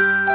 Bye.